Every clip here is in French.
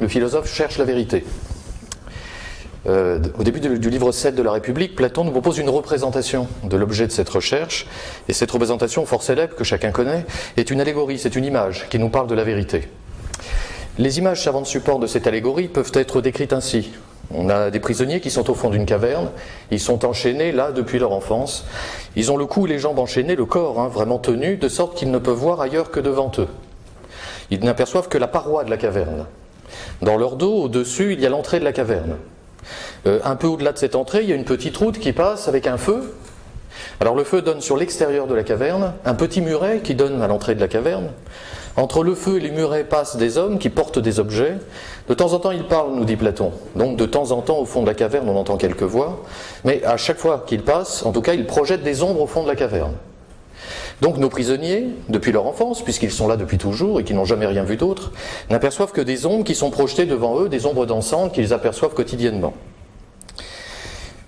Le philosophe cherche la vérité. Euh, au début du livre 7 de la République, Platon nous propose une représentation de l'objet de cette recherche, et cette représentation fort célèbre que chacun connaît est une allégorie, c'est une image qui nous parle de la vérité. Les images servant de support de cette allégorie peuvent être décrites ainsi. On a des prisonniers qui sont au fond d'une caverne, ils sont enchaînés là depuis leur enfance, ils ont le cou et les jambes enchaînées, le corps hein, vraiment tenu, de sorte qu'ils ne peuvent voir ailleurs que devant eux. Ils n'aperçoivent que la paroi de la caverne. Dans leur dos, au-dessus, il y a l'entrée de la caverne. Euh, un peu au-delà de cette entrée, il y a une petite route qui passe avec un feu. Alors le feu donne sur l'extérieur de la caverne, un petit muret qui donne à l'entrée de la caverne. Entre le feu et les murets passent des hommes qui portent des objets. De temps en temps, ils parlent, nous dit Platon. Donc de temps en temps, au fond de la caverne, on entend quelques voix. Mais à chaque fois qu'ils passent, en tout cas, ils projettent des ombres au fond de la caverne. Donc nos prisonniers, depuis leur enfance, puisqu'ils sont là depuis toujours et qui n'ont jamais rien vu d'autre, n'aperçoivent que des ombres qui sont projetées devant eux, des ombres dansantes qu'ils aperçoivent quotidiennement.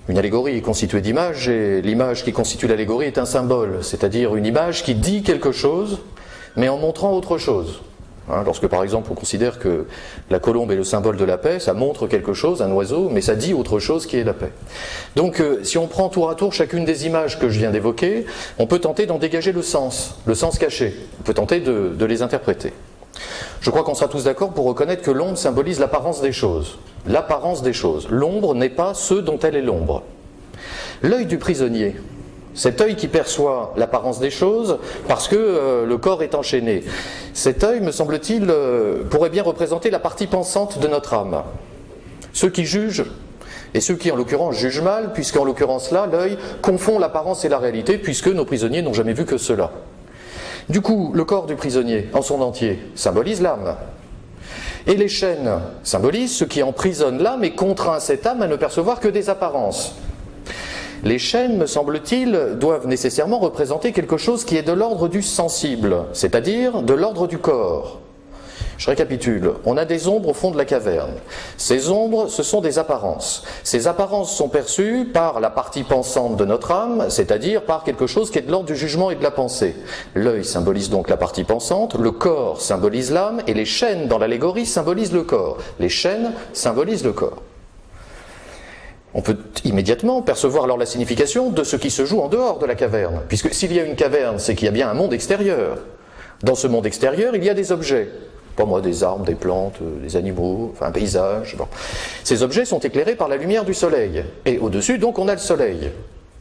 Une allégorie est constituée d'images et l'image qui constitue l'allégorie est un symbole, c'est-à-dire une image qui dit quelque chose mais en montrant autre chose. Hein, lorsque par exemple on considère que la colombe est le symbole de la paix, ça montre quelque chose, un oiseau, mais ça dit autre chose qui est la paix. Donc euh, si on prend tour à tour chacune des images que je viens d'évoquer, on peut tenter d'en dégager le sens, le sens caché, on peut tenter de, de les interpréter. Je crois qu'on sera tous d'accord pour reconnaître que l'ombre symbolise l'apparence des choses. L'apparence des choses. L'ombre n'est pas ce dont elle est l'ombre. L'œil du prisonnier, cet œil qui perçoit l'apparence des choses parce que euh, le corps est enchaîné. Cet œil, me semble-t-il, euh, pourrait bien représenter la partie pensante de notre âme. Ceux qui jugent et ceux qui, en l'occurrence, jugent mal, puisqu'en l'occurrence là, l'œil confond l'apparence et la réalité, puisque nos prisonniers n'ont jamais vu que cela. Du coup, le corps du prisonnier, en son entier, symbolise l'âme. Et les chaînes symbolisent ce qui emprisonne l'âme et contraint cette âme à ne percevoir que des apparences. Les chaînes, me semble-t-il, doivent nécessairement représenter quelque chose qui est de l'ordre du sensible, c'est-à-dire de l'ordre du corps. Je récapitule. On a des ombres au fond de la caverne. Ces ombres, ce sont des apparences. Ces apparences sont perçues par la partie pensante de notre âme, c'est-à-dire par quelque chose qui est de l'ordre du jugement et de la pensée. L'œil symbolise donc la partie pensante, le corps symbolise l'âme, et les chaînes dans l'allégorie symbolisent le corps. Les chaînes symbolisent le corps. On peut immédiatement percevoir alors la signification de ce qui se joue en dehors de la caverne. Puisque s'il y a une caverne, c'est qu'il y a bien un monde extérieur. Dans ce monde extérieur, il y a des objets. Pas moi, des arbres, des plantes, euh, des animaux, enfin un paysage. Ces objets sont éclairés par la lumière du soleil. Et au-dessus, donc, on a le soleil.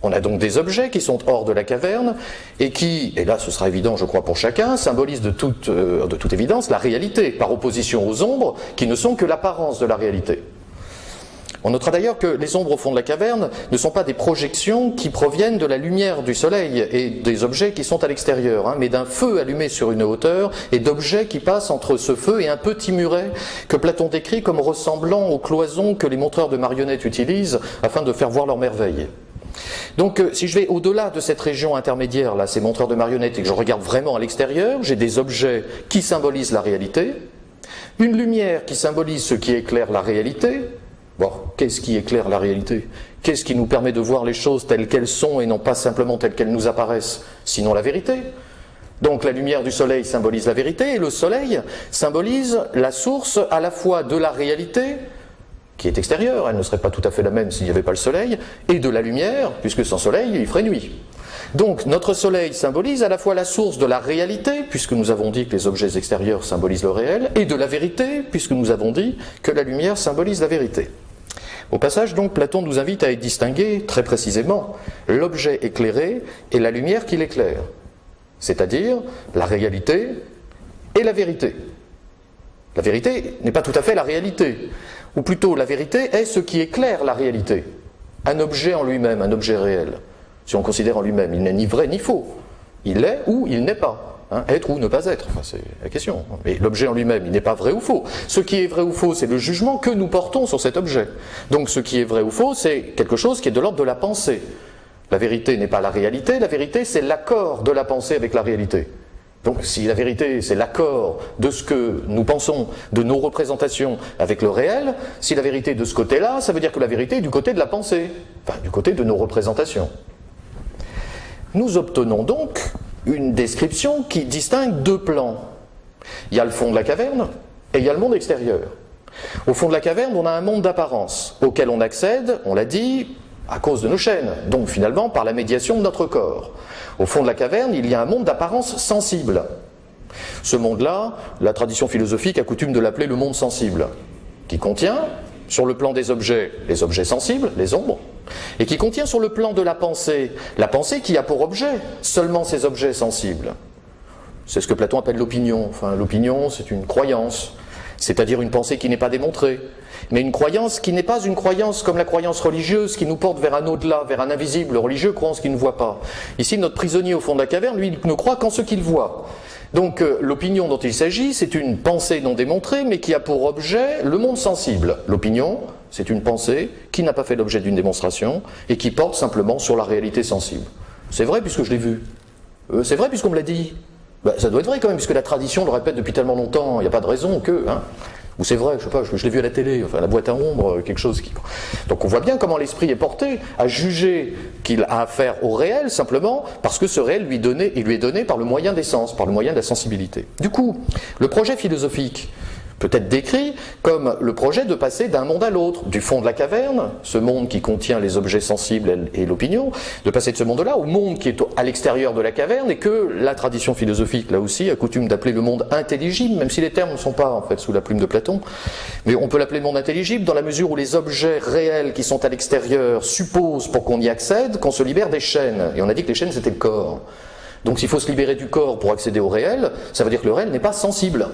On a donc des objets qui sont hors de la caverne et qui, et là ce sera évident je crois pour chacun, symbolisent de toute, euh, de toute évidence la réalité, par opposition aux ombres qui ne sont que l'apparence de la réalité. On notera d'ailleurs que les ombres au fond de la caverne ne sont pas des projections qui proviennent de la lumière du soleil et des objets qui sont à l'extérieur, hein, mais d'un feu allumé sur une hauteur et d'objets qui passent entre ce feu et un petit muret que Platon décrit comme ressemblant aux cloisons que les montreurs de marionnettes utilisent afin de faire voir leurs merveilles. Donc euh, si je vais au-delà de cette région intermédiaire, là, ces montreurs de marionnettes, et que je regarde vraiment à l'extérieur, j'ai des objets qui symbolisent la réalité, une lumière qui symbolise ce qui éclaire la réalité, Bon, qu'est-ce qui éclaire la réalité? Qu'est-ce qui nous permet de voir les choses telles qu'elles sont et non pas simplement telles qu'elles nous apparaissent, sinon la vérité? Donc la lumière du soleil symbolise la vérité et le soleil symbolise la source à la fois de la réalité, qui est extérieure, elle ne serait pas tout à fait la même s'il n'y avait pas le soleil, et de la lumière, puisque sans soleil, il ferait nuit. Donc notre soleil symbolise à la fois la source de la réalité, puisque nous avons dit que les objets extérieurs symbolisent le réel, et de la vérité, puisque nous avons dit que la lumière symbolise la vérité. Au passage, donc, Platon nous invite à distinguer très précisément l'objet éclairé et la lumière qui l'éclaire, c'est-à-dire la réalité et la vérité. La vérité n'est pas tout à fait la réalité, ou plutôt la vérité est ce qui éclaire la réalité, un objet en lui-même, un objet réel. Si on considère en lui-même, il n'est ni vrai ni faux, il est ou il n'est pas. Hein, être ou ne pas être, enfin, c'est la question. Mais l'objet en lui-même, il n'est pas vrai ou faux. Ce qui est vrai ou faux, c'est le jugement que nous portons sur cet objet. Donc ce qui est vrai ou faux, c'est quelque chose qui est de l'ordre de la pensée. La vérité n'est pas la réalité, la vérité c'est l'accord de la pensée avec la réalité. Donc si la vérité c'est l'accord de ce que nous pensons, de nos représentations avec le réel, si la vérité est de ce côté-là, ça veut dire que la vérité est du côté de la pensée. du côté de nos représentations. Nous obtenons donc une description qui distingue deux plans. Il y a le fond de la caverne et il y a le monde extérieur. Au fond de la caverne, on a un monde d'apparence auquel on accède, on l'a dit, à cause de nos chaînes, donc finalement par la médiation de notre corps. Au fond de la caverne, il y a un monde d'apparence sensible. Ce monde-là, la tradition philosophique a coutume de l'appeler le monde sensible, qui contient, sur le plan des objets, les objets sensibles, les ombres, et qui contient sur le plan de la pensée, la pensée qui a pour objet seulement ces objets sensibles. C'est ce que Platon appelle l'opinion. Enfin, l'opinion, c'est une croyance, c'est-à-dire une pensée qui n'est pas démontrée, mais une croyance qui n'est pas une croyance comme la croyance religieuse qui nous porte vers un au-delà, vers un invisible. Le religieux croit en ce qu'il ne voit pas. Ici, notre prisonnier au fond de la caverne, lui, ne croit qu'en ce qu'il voit. Donc euh, l'opinion dont il s'agit, c'est une pensée non démontrée, mais qui a pour objet le monde sensible. L'opinion, c'est une pensée qui n'a pas fait l'objet d'une démonstration et qui porte simplement sur la réalité sensible. C'est vrai puisque je l'ai vu. Euh, c'est vrai puisqu'on me l'a dit. Ben, ça doit être vrai quand même, puisque la tradition le répète depuis tellement longtemps, il n'y a pas de raison que. Hein. Ou c'est vrai, je sais pas, je, l'ai vu à la télé, enfin la boîte à ombre, euh, quelque chose qui. Donc on voit bien comment l'esprit est porté à juger qu'il a affaire au réel simplement parce que ce réel lui, lui est donné par le moyen des sens, par le moyen de la sensibilité. Du coup, le projet philosophique peut être décrit comme le projet de passer d'un monde à l'autre, du fond de la caverne, ce monde qui contient les objets sensibles et l'opinion, de passer de ce monde-là au monde qui est à l'extérieur de la caverne et que la tradition philosophique, là aussi, a coutume d'appeler le monde intelligible, même si les termes ne sont pas en fait sous la plume de Platon. Mais on peut l'appeler le monde intelligible dans la mesure où les objets réels qui sont à l'extérieur supposent, pour qu'on y accède, qu'on se libère des chaînes. Et on a dit que les chaînes, c'était le corps. Donc s'il faut se libérer du corps pour accéder au réel, ça veut dire que le réel n'est pas sensible.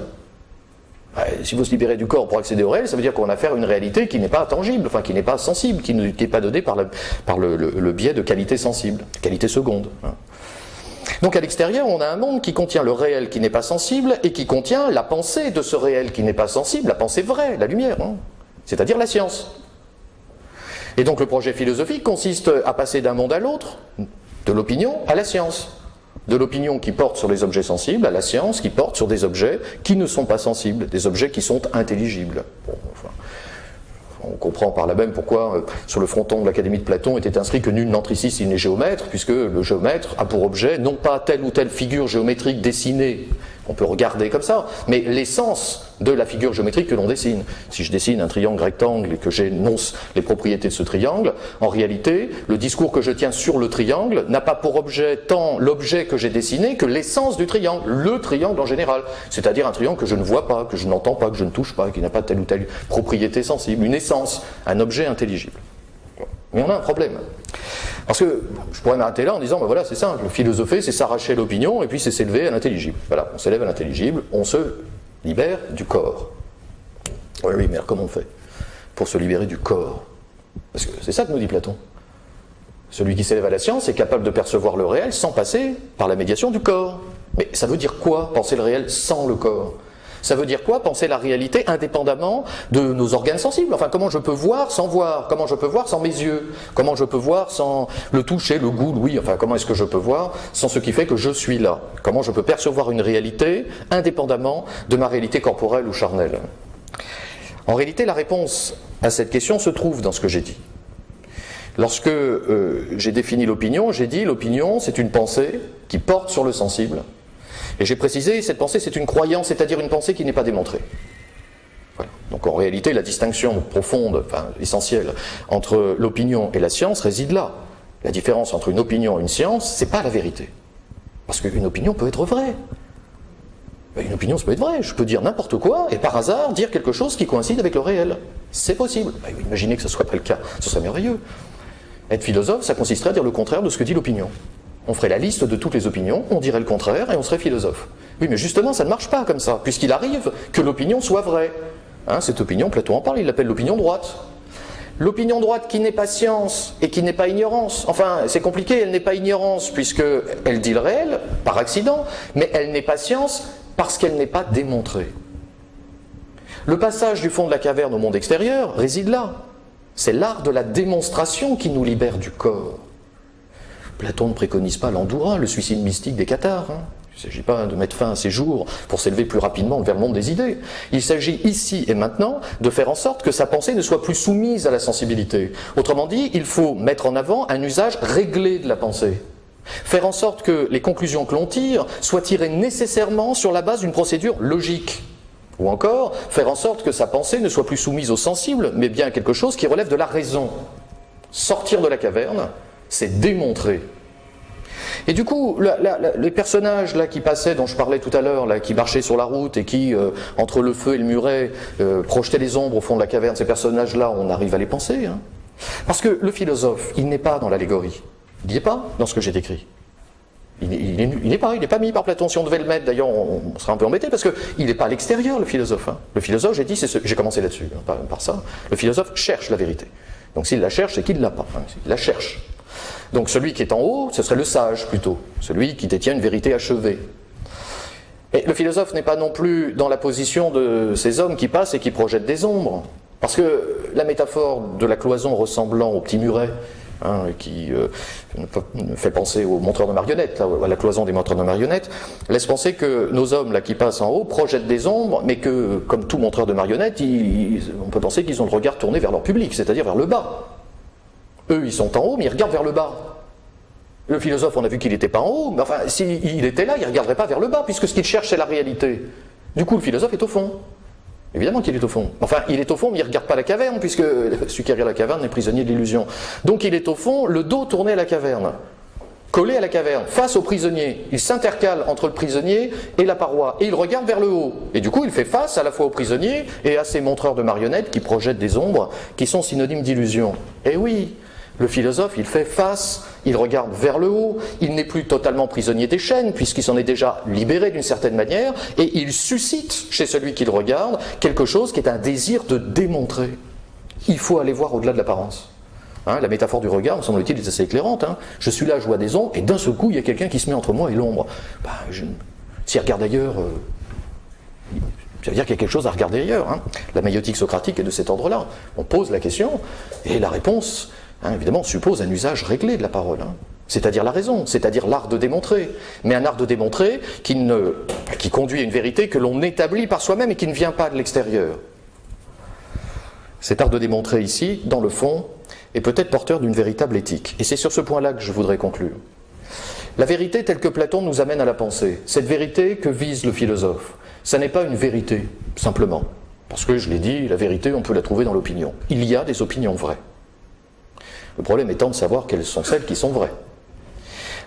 Si vous se libérez du corps pour accéder au réel, ça veut dire qu'on a affaire à une réalité qui n'est pas tangible, enfin qui n'est pas sensible, qui n'est pas donnée par, le, biais de qualité sensible, qualité seconde. Hein. Donc à l'extérieur, on a un monde qui contient le réel qui n'est pas sensible et qui contient la pensée de ce réel qui n'est pas sensible, la pensée vraie, la lumière, hein. c'est-à-dire la science. Et donc le projet philosophique consiste à passer d'un monde à l'autre, de l'opinion à la science de l'opinion qui porte sur les objets sensibles à la science qui porte sur des objets qui ne sont pas sensibles, des objets qui sont intelligibles. on comprend par là même pourquoi euh, sur le fronton de l'Académie de Platon était inscrit que nul n'entre ici s'il n'est géomètre, puisque le géomètre a pour objet non pas telle ou telle figure géométrique dessinée on peut regarder comme ça, mais l'essence de la figure géométrique que l'on dessine. Si je dessine un triangle rectangle et que j'énonce les propriétés de ce triangle, en réalité, le discours que je tiens sur le triangle n'a pas pour objet tant l'objet que j'ai dessiné que l'essence du triangle, le triangle en général, c'est-à-dire un triangle que je ne vois pas, que je n'entends pas, que je ne touche pas, qui n'a pas telle ou telle propriété sensible, une essence, un objet intelligible. Mais on a un problème. Parce que je pourrais m'arrêter là en disant, ben voilà, c'est simple, philosopher, c'est s'arracher l'opinion et puis c'est s'élever à l'intelligible. Voilà, on s'élève à l'intelligible, on se libère du corps. Oui, oui, mais comment on fait pour se libérer du corps? Parce que c'est ça que nous dit Platon. Celui qui s'élève à la science est capable de percevoir le réel sans passer par la médiation du corps. Mais ça veut dire quoi, penser le réel sans le corps? Ça veut dire quoi? Penser la réalité indépendamment de nos organes sensibles. Enfin, comment je peux voir sans voir? Comment je peux voir sans mes yeux? Comment je peux voir sans le toucher, le goût, oui Enfin, comment est-ce que je peux voir sans ce qui fait que je suis là? Comment je peux percevoir une réalité indépendamment de ma réalité corporelle ou charnelle? En réalité, la réponse à cette question se trouve dans ce que j'ai dit. Lorsque euh, j'ai défini l'opinion, j'ai dit l'opinion, c'est une pensée qui porte sur le sensible, et j'ai précisé, cette pensée, c'est une croyance, c'est-à-dire une pensée qui n'est pas démontrée. Donc en réalité, la distinction profonde, enfin essentielle, entre l'opinion et la science réside là. La différence entre une opinion et une science, c'est pas la vérité. Parce qu'une opinion peut être vraie. Une opinion, ça peut être vrai. Je peux dire n'importe quoi et par hasard dire quelque chose qui coïncide avec le réel. C'est possible. Bah, imaginez que ce ne soit pas le cas. Ce serait merveilleux. Être philosophe, ça consisterait à dire le contraire de ce que dit l'opinion. On ferait la liste de toutes les opinions, on dirait le contraire et on serait philosophe. Oui, mais justement, ça ne marche pas comme ça, puisqu'il arrive que l'opinion soit vraie. Hein, cette opinion, Platon en parle, il l'appelle l'opinion droite. L'opinion droite qui n'est pas science et qui n'est pas ignorance. Enfin, c'est compliqué, elle n'est pas ignorance puisqu'elle dit le réel, par accident, mais elle n'est pas science parce qu'elle n'est pas démontrée. Le passage du fond de la caverne au monde extérieur réside là. C'est l'art de la démonstration qui nous libère du corps. Platon ne préconise pas l'endoura, le suicide mystique des cathares. Hein. Il ne s'agit pas de mettre fin à ces jours pour s'élever plus rapidement vers le monde des idées. Il s'agit ici et maintenant de faire en sorte que sa pensée ne soit plus soumise à la sensibilité. Autrement dit, il faut mettre en avant un usage réglé de la pensée. Faire en sorte que les conclusions que l'on tire soient tirées nécessairement sur la base d'une procédure logique. Ou encore, faire en sorte que sa pensée ne soit plus soumise au sensible, mais bien à quelque chose qui relève de la raison. Sortir de la caverne, c'est démontrer et du coup, les personnages là qui passaient, dont je parlais tout à l'heure, qui marchaient sur la route et qui, euh, entre le feu et le muret, euh, projetaient les ombres au fond de la caverne, ces personnages-là, on arrive à les penser. Hein. Parce que le philosophe, il n'est pas dans l'allégorie. Il n'y est pas dans ce que j'ai décrit. Il n'est pas, il n'est pas mis par Platon. Si on devait le mettre, d'ailleurs, on, serait un peu embêté parce qu'il n'est pas à l'extérieur, le philosophe. Hein. Le philosophe, j'ai dit, j'ai commencé là-dessus, hein, par, ça. Le philosophe cherche la vérité. Donc s'il la cherche, c'est qu'il ne l'a pas. il la cherche. Donc celui qui est en haut, ce serait le sage plutôt, celui qui détient une vérité achevée. Et le philosophe n'est pas non plus dans la position de ces hommes qui passent et qui projettent des ombres. Parce que la métaphore de la cloison ressemblant au petit muret, hein, qui euh, fait penser aux montreurs de marionnettes, à la cloison des montreurs de marionnettes, laisse penser que nos hommes là qui passent en haut projettent des ombres, mais que, comme tout montreur de marionnettes, on peut penser qu'ils ont le regard tourné vers leur public, c'est-à-dire vers le bas. Eux, ils sont en haut, mais ils regardent vers le bas. Le philosophe, on a vu qu'il n'était pas en haut, mais enfin, s'il était là, il ne regarderait pas vers le bas, puisque ce qu'il cherche, c'est la réalité. Du coup, le philosophe est au fond. Évidemment qu'il est au fond. Enfin, il est au fond, mais il ne regarde pas la caverne, puisque celui qui la caverne est prisonnier de l'illusion. Donc il est au fond, le dos tourné à la caverne, collé à la caverne, face au prisonnier. Il s'intercale entre le prisonnier et la paroi, et il regarde vers le haut. Et du coup, il fait face à la fois au prisonnier et à ces montreurs de marionnettes qui projettent des ombres qui sont synonymes d'illusion. Eh oui, le philosophe, il fait face, il regarde vers le haut, il n'est plus totalement prisonnier des chaînes, puisqu'il s'en est déjà libéré d'une certaine manière, et il suscite chez celui qui le regarde quelque chose qui est un désir de démontrer. Il faut aller voir au-delà de l'apparence. Hein, la métaphore du regard, me semble-t-il, est assez éclairante. Hein. Je suis là, je vois des ombres, et d'un seul coup, il y a quelqu'un qui se met entre moi et l'ombre. Bah, S'il regarde ailleurs, euh, ça veut dire qu'il y a quelque chose à regarder ailleurs. Hein. La maïotique socratique est de cet ordre-là. On pose la question, et la réponse, Hein, évidemment, suppose un usage réglé de la parole. Hein. C'est-à-dire la raison, c'est-à-dire l'art de démontrer. Mais un art de démontrer qui, ne, qui conduit à une vérité que l'on établit par soi-même et qui ne vient pas de l'extérieur. Cet art de démontrer ici, dans le fond, est peut-être porteur d'une véritable éthique. Et c'est sur ce point-là que je voudrais conclure. La vérité telle que Platon nous amène à la pensée, cette vérité que vise le philosophe, ça n'est pas une vérité, simplement. Parce que, je l'ai dit, la vérité, on peut la trouver dans l'opinion. Il y a des opinions vraies. Le problème étant de savoir quelles sont celles qui sont vraies.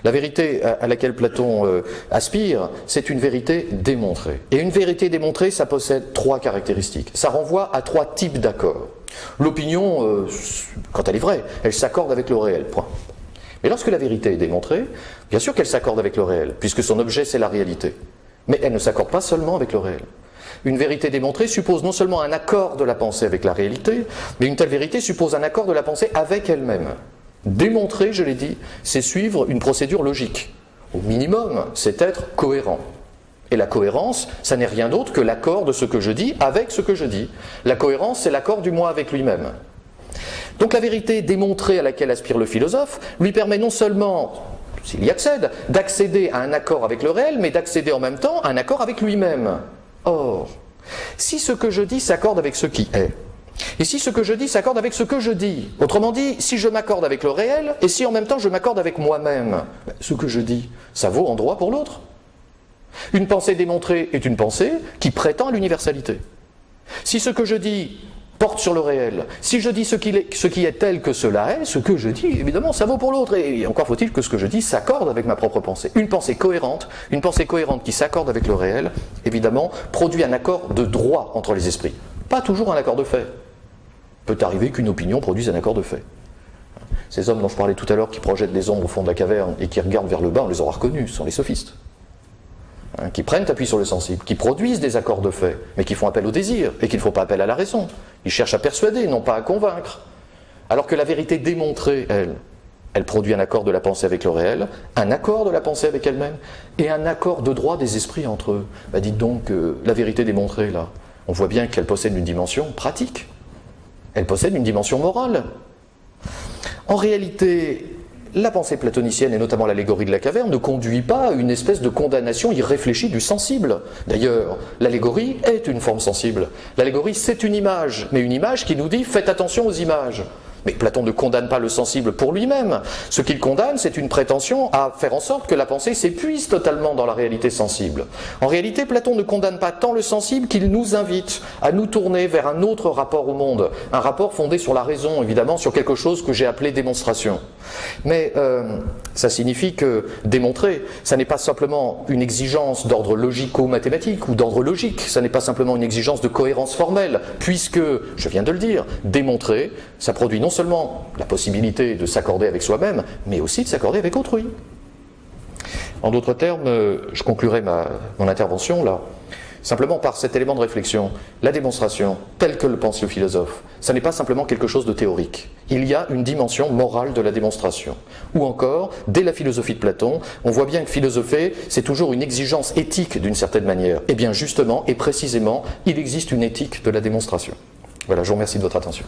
La vérité à laquelle Platon euh, aspire, c'est une vérité démontrée. Et une vérité démontrée, ça possède trois caractéristiques. Ça renvoie à trois types d'accords. L'opinion, euh, quand elle est vraie, elle s'accorde avec le réel, point. Mais lorsque la vérité est démontrée, bien sûr qu'elle s'accorde avec le réel, puisque son objet c'est la réalité. Mais elle ne s'accorde pas seulement avec le réel. Une vérité démontrée suppose non seulement un accord de la pensée avec la réalité, mais une telle vérité suppose un accord de la pensée avec elle-même. Démontrer, je l'ai dit, c'est suivre une procédure logique. Au minimum, c'est être cohérent. Et la cohérence, ça n'est rien d'autre que l'accord de ce que je dis avec ce que je dis. La cohérence, c'est l'accord du moi avec lui-même. Donc la vérité démontrée à laquelle aspire le philosophe lui permet non seulement, s'il y accède, d'accéder à un accord avec le réel, mais d'accéder en même temps à un accord avec lui-même. Or, si ce que je dis s'accorde avec ce qui est, et si ce que je dis s'accorde avec ce que je dis, autrement dit, si je m'accorde avec le réel, et si en même temps je m'accorde avec moi-même, ce que je dis, ça vaut en droit pour l'autre. Une pensée démontrée est une pensée qui prétend à l'universalité. Si ce que je dis porte sur le réel. Si je dis ce qui, est, tel que cela est, ce que je dis, évidemment, ça vaut pour l'autre. Et encore faut-il que ce que je dis s'accorde avec ma propre pensée. Une pensée cohérente, une pensée cohérente qui s'accorde avec le réel, évidemment, produit un accord de droit entre les esprits. Pas toujours un accord de fait. Peut arriver qu'une opinion produise un accord de fait. Ces hommes dont je parlais tout à l'heure qui projettent des ombres au fond de la caverne et qui regardent vers le bas, on les aura reconnus, ce sont les sophistes. Hein, qui prennent appui sur le sensible, qui produisent des accords de fait, mais qui font appel au désir, et qui ne font pas appel à la raison. Ils cherchent à persuader, non pas à convaincre. Alors que la vérité démontrée, elle, elle produit un accord de la pensée avec le réel, un accord de la pensée avec elle-même, et un accord de droit des esprits entre eux. Bah dites donc la vérité démontrée, là, on voit bien qu'elle possède une dimension pratique. Elle possède une dimension morale. En réalité, la pensée platonicienne, et notamment l'allégorie de la caverne, ne conduit pas à une espèce de condamnation irréfléchie du sensible. D'ailleurs, l'allégorie est une forme sensible. L'allégorie, c'est une image, mais une image qui nous dit faites attention aux images. Mais Platon ne condamne pas le sensible pour lui-même. Ce qu'il condamne, c'est une prétention à faire en sorte que la pensée s'épuise totalement dans la réalité sensible. En réalité, Platon ne condamne pas tant le sensible qu'il nous invite à nous tourner vers un autre rapport au monde, un rapport fondé sur la raison, évidemment, sur quelque chose que j'ai appelé démonstration. Mais euh, ça signifie que démontrer, ça n'est pas simplement une exigence d'ordre logico-mathématique ou d'ordre logique, ça n'est pas simplement une exigence de cohérence formelle, puisque, je viens de le dire, démontrer, ça produit non seulement la possibilité de s'accorder avec soi-même, mais aussi de s'accorder avec autrui. En d'autres termes, je conclurai mon intervention là, simplement par cet élément de réflexion. La démonstration, telle que le pense le philosophe, ça n'est pas simplement quelque chose de théorique. Il y a une dimension morale de la démonstration. Ou encore, dès la philosophie de Platon, on voit bien que philosopher, c'est toujours une exigence éthique d'une certaine manière. Et bien justement, et précisément, il existe une éthique de la démonstration. Voilà, je vous remercie de votre attention.